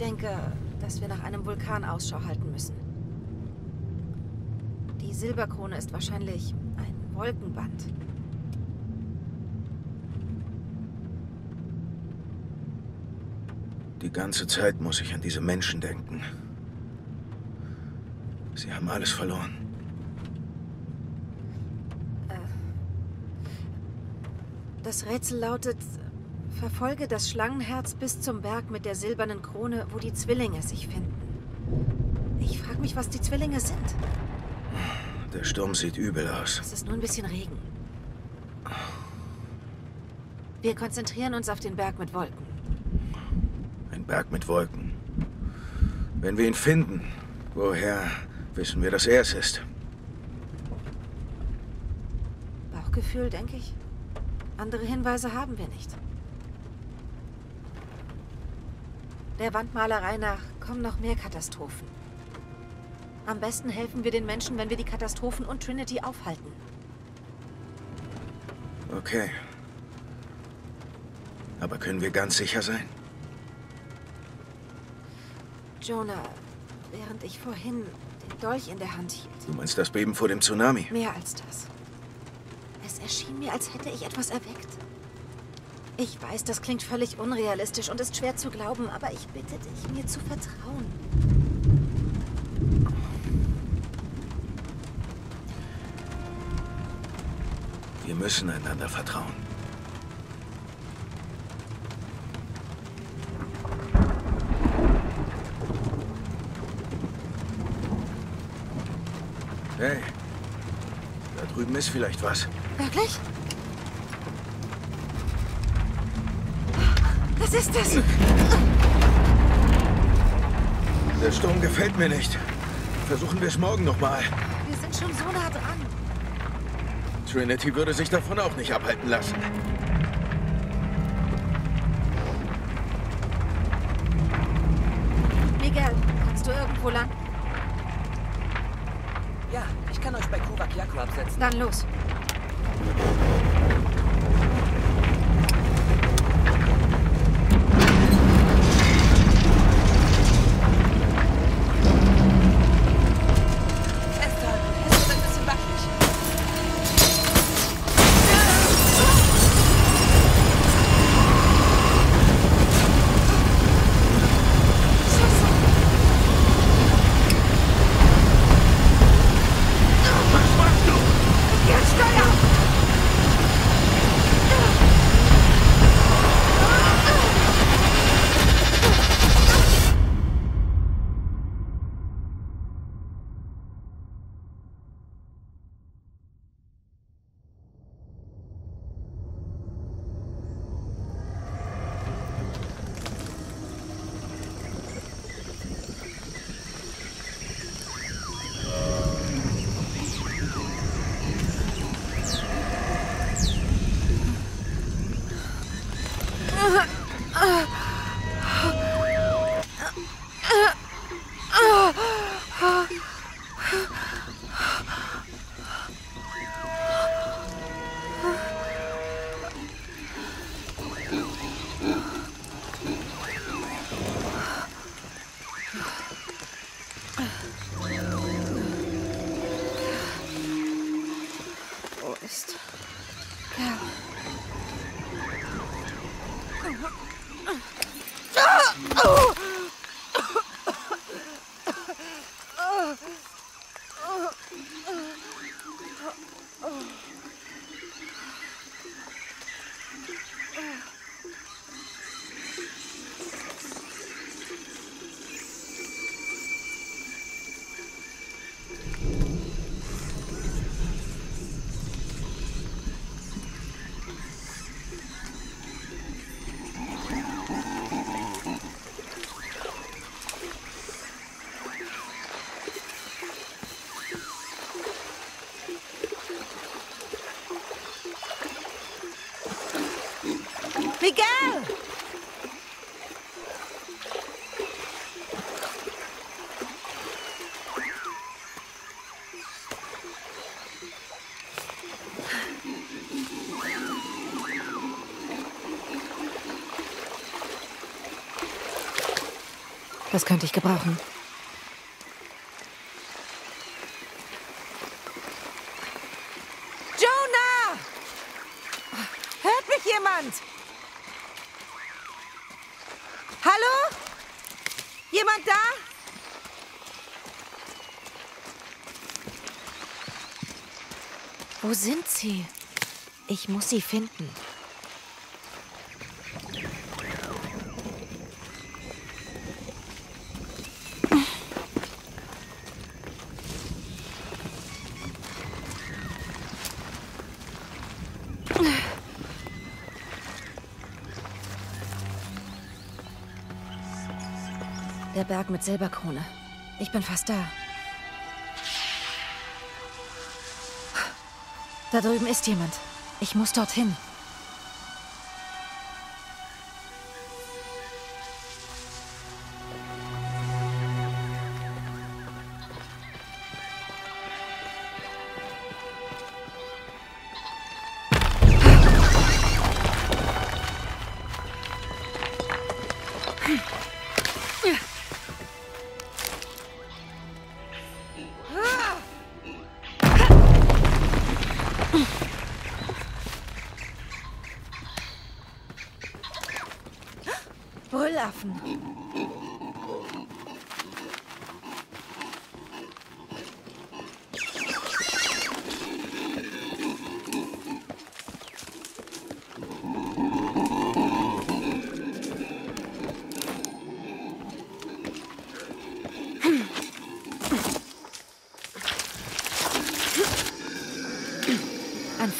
Ich denke, dass wir nach einem Vulkan Ausschau halten müssen. Die Silberkrone ist wahrscheinlich ein Wolkenband. Die ganze Zeit muss ich an diese Menschen denken. Sie haben alles verloren. Das Rätsel lautet, verfolge das Schlangenherz bis zum Berg mit der silbernen Krone, wo die Zwillinge sich finden. Ich frage mich, was die Zwillinge sind. Der Sturm sieht übel aus. Es ist nur ein bisschen Regen. Wir konzentrieren uns auf den Berg mit Wolken. Ein Berg mit Wolken. Wenn wir ihn finden, woher wissen wir, dass er es ist? Bauchgefühl, denke ich. Andere Hinweise haben wir nicht. Der Wandmalerei nach kommen noch mehr Katastrophen. Am besten helfen wir den Menschen, wenn wir die Katastrophen und Trinity aufhalten. Okay. Aber können wir ganz sicher sein? Jonah, während ich vorhin den Dolch in der Hand hielt. Du meinst das Beben vor dem Tsunami? Mehr als das. Es erschien mir, als hätte ich etwas erweckt. Ich weiß, das klingt völlig unrealistisch und ist schwer zu glauben, aber ich bitte dich, mir zu vertrauen. Wir müssen einander vertrauen. Hey, da drüben ist vielleicht was. Wirklich? Was ist das? Der Sturm gefällt mir nicht. Versuchen wir es morgen nochmal. Wir sind schon so nah dran. Trinity würde sich davon auch nicht abhalten lassen. Miguel, kannst du irgendwo lang? Ja, ich kann euch bei Kuwak Yaku absetzen. Dann los. Wo Miguel! Das könnte ich gebrauchen. Jonah! Hört mich jemand? Hallo? Jemand da? Wo sind sie? Ich muss sie finden. Berg mit Silberkrone. Ich bin fast da. Da drüben ist jemand. Ich muss dorthin.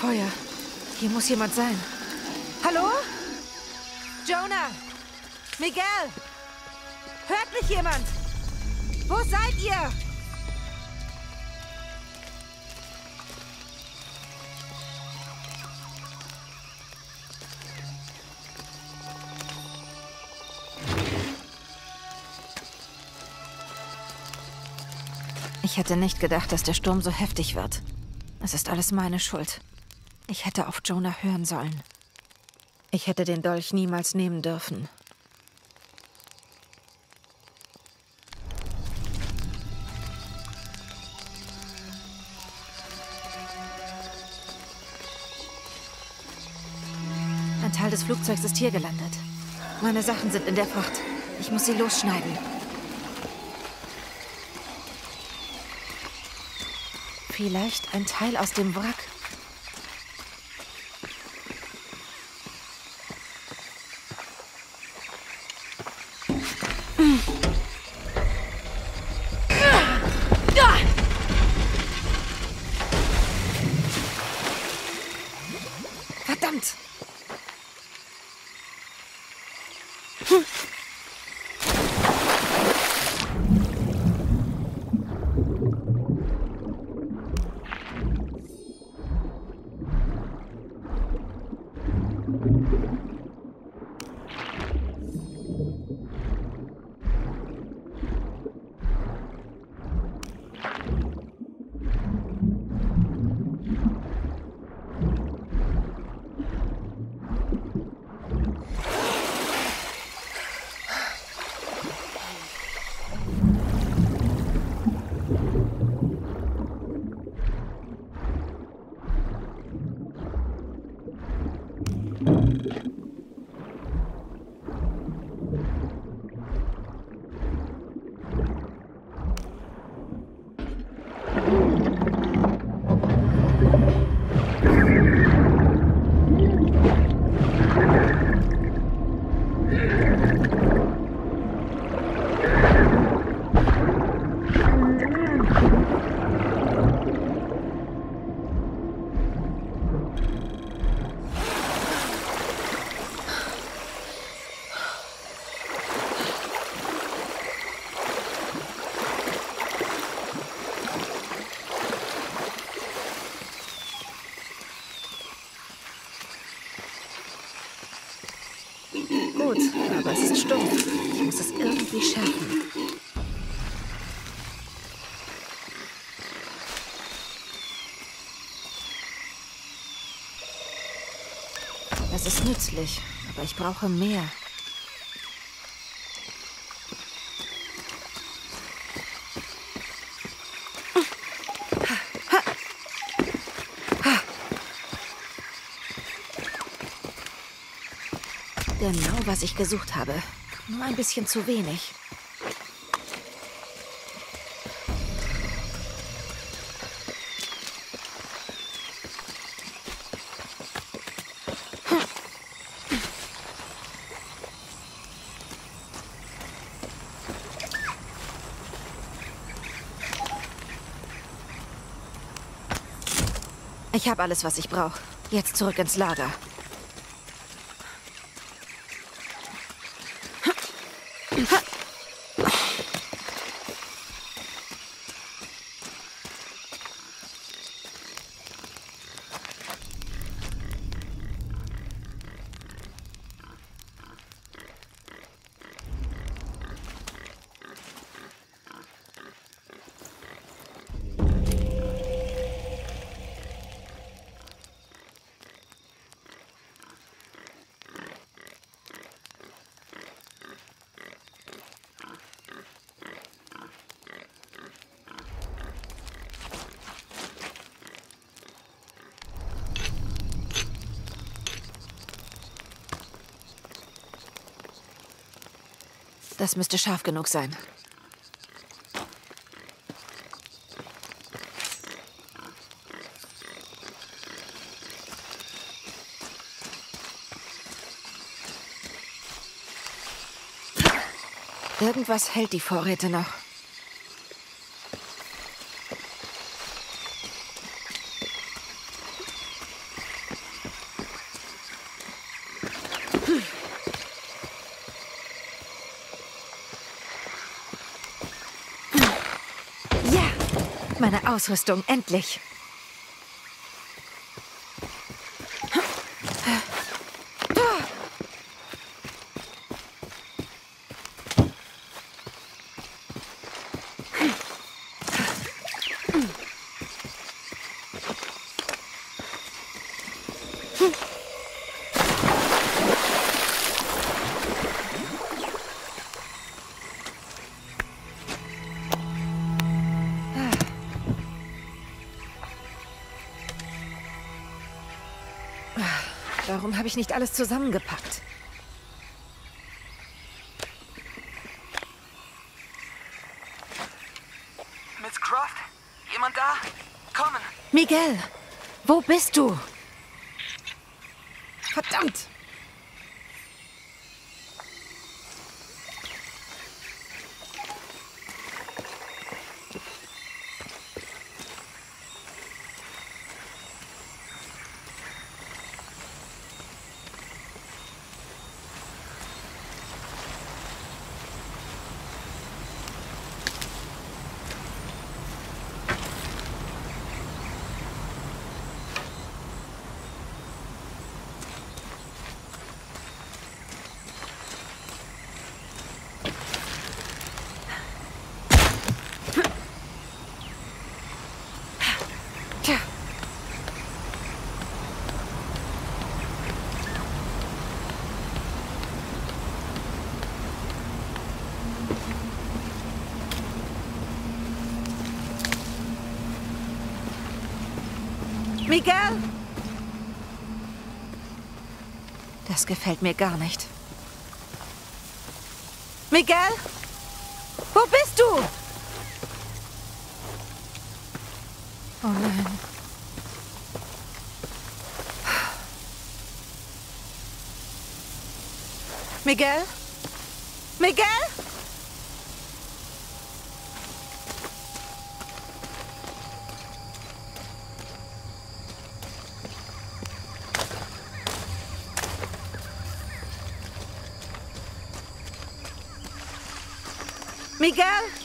Feuer. Hier muss jemand sein. Hallo? Jonah! Miguel! Hört mich jemand? Wo seid ihr? Ich hätte nicht gedacht, dass der Sturm so heftig wird. Es ist alles meine Schuld. Ich hätte auf Jonah hören sollen. Ich hätte den Dolch niemals nehmen dürfen. Ein Teil des Flugzeugs ist hier gelandet. Meine Sachen sind in der Fracht. Ich muss sie losschneiden. Vielleicht ein Teil aus dem Wrack. plötzlich, aber ich brauche mehr. Genau, was ich gesucht habe. Nur ein bisschen zu wenig. Ich habe alles, was ich brauche. Jetzt zurück ins Lager. Das müsste scharf genug sein. Irgendwas hält die Vorräte noch. Ja, meine Ausrüstung, endlich. Warum habe ich nicht alles zusammengepackt? Miss Croft? Jemand da? Kommen! Miguel, wo bist du? Verdammt! Miguel! Das gefällt mir gar nicht. Miguel? Wo bist du? Oh nein. Miguel? Miguel? Miguel?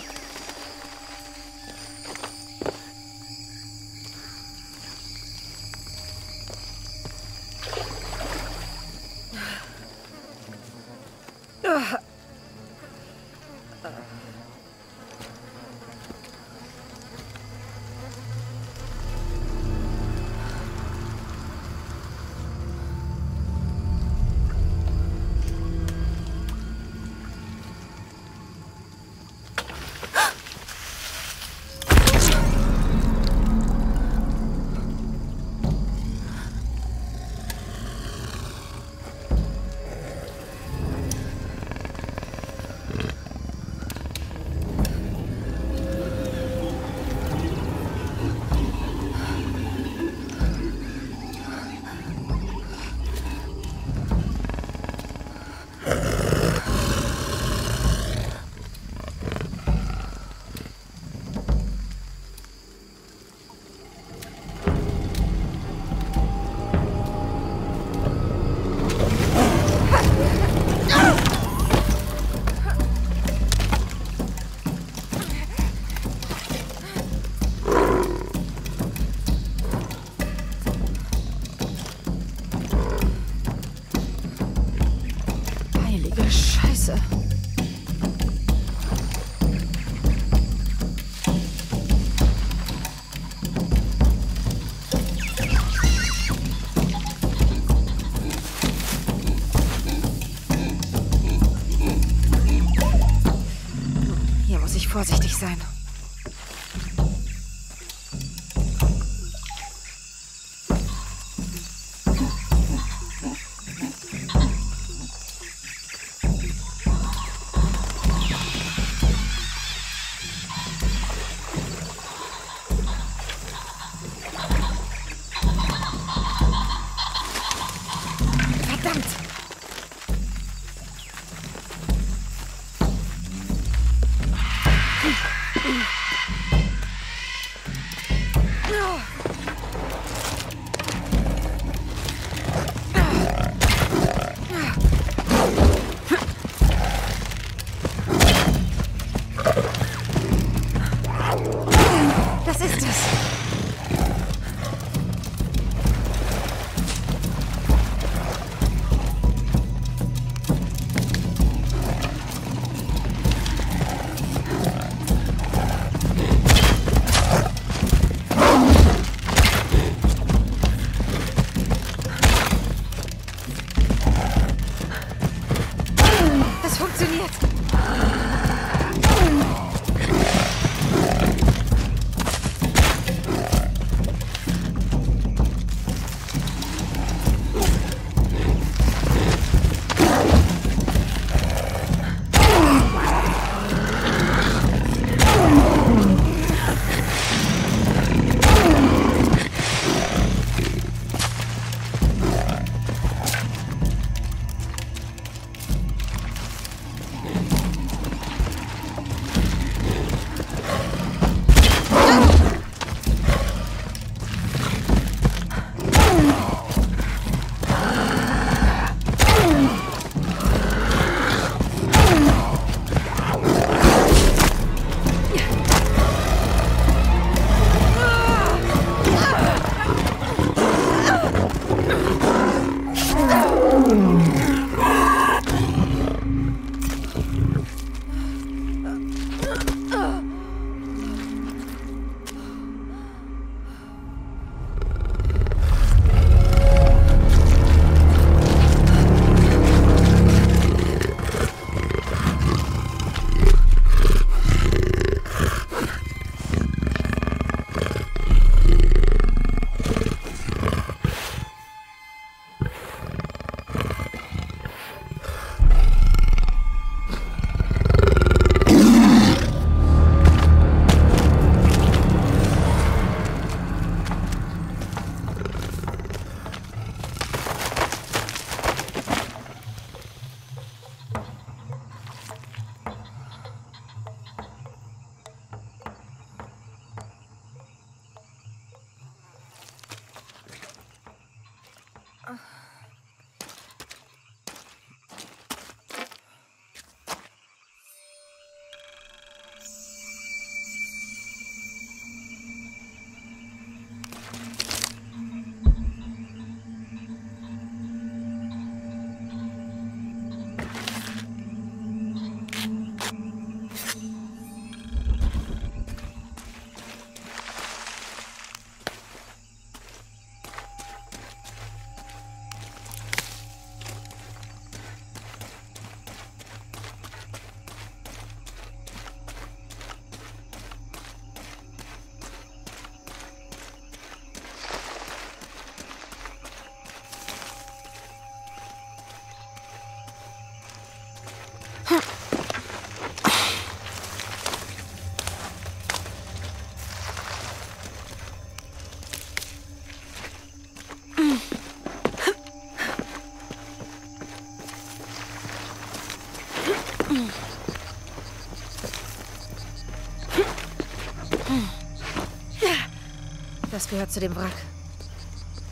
Das gehört zu dem Wrack.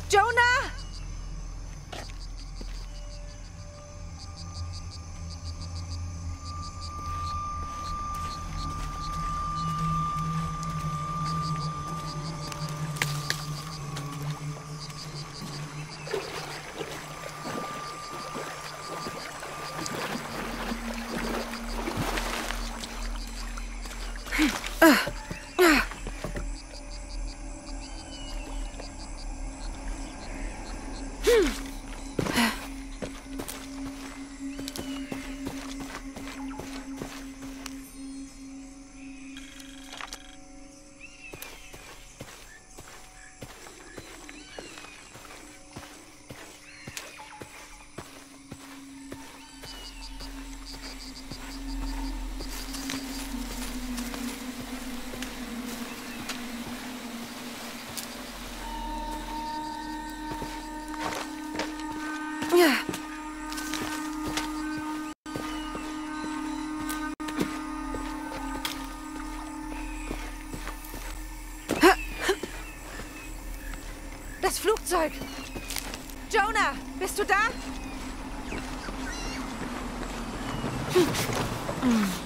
Jonah! Flugzeug! Jonah, bist du da? Ich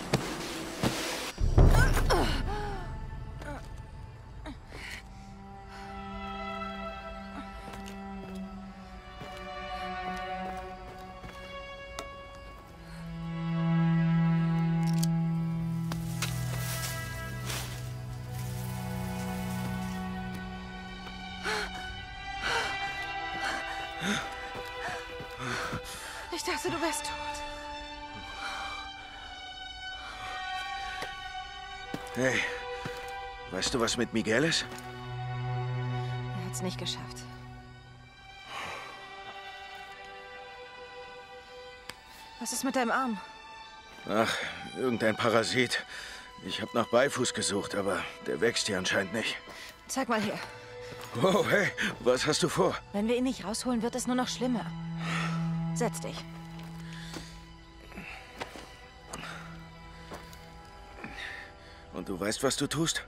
Hey, weißt du, was mit Miguel ist? Er hat's nicht geschafft. Was ist mit deinem Arm? Ach, irgendein Parasit. Ich habe nach Beifuß gesucht, aber der wächst hier anscheinend nicht. Zeig mal her. Oh, hey, was hast du vor? Wenn wir ihn nicht rausholen, wird es nur noch schlimmer. Setz dich. Und du weißt, was du tust?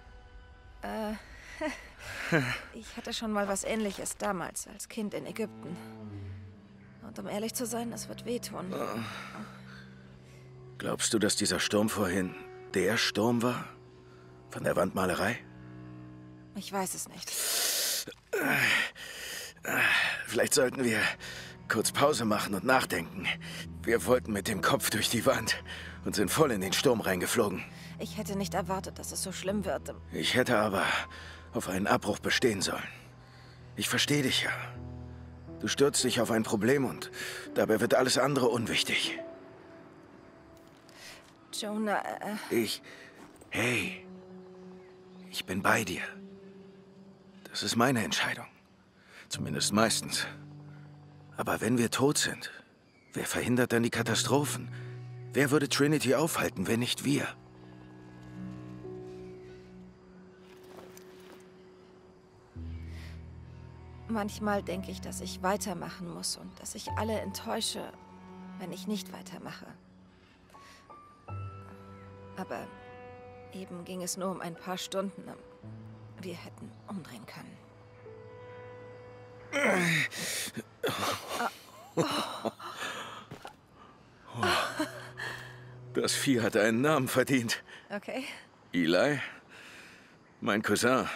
Ich hatte schon mal was ähnliches damals, als Kind in Ägypten. Und um ehrlich zu sein, es wird wehtun. Glaubst du, dass dieser Sturm vorhin der Sturm war? Von der Wandmalerei? Ich weiß es nicht. Vielleicht sollten wir kurz Pause machen und nachdenken. Wir wollten mit dem Kopf durch die Wand und sind voll in den Sturm reingeflogen. Ich hätte nicht erwartet, dass es so schlimm wird. Ich hätte aber auf einen Abbruch bestehen sollen. Ich verstehe dich ja. Du stürzt dich auf ein Problem und dabei wird alles andere unwichtig. Jonah, äh, Ich. Hey. Ich bin bei dir. Das ist meine Entscheidung. Zumindest meistens. Aber wenn wir tot sind, wer verhindert dann die Katastrophen? Wer würde Trinity aufhalten, wenn nicht wir? Manchmal denke ich, dass ich weitermachen muss und dass ich alle enttäusche, wenn ich nicht weitermache. Aber eben ging es nur um ein paar Stunden. Wir hätten umdrehen können. Das Vieh hat einen Namen verdient. Okay. Eli, mein Cousin,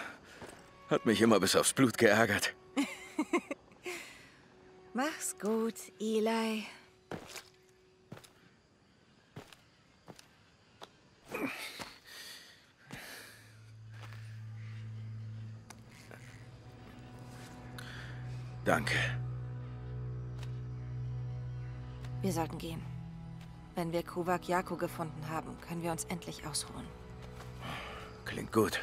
hat mich immer bis aufs Blut geärgert. Mach's gut, Eli. Danke. Wir sollten gehen. Wenn wir Kuvak Jako gefunden haben, können wir uns endlich ausruhen. Klingt gut.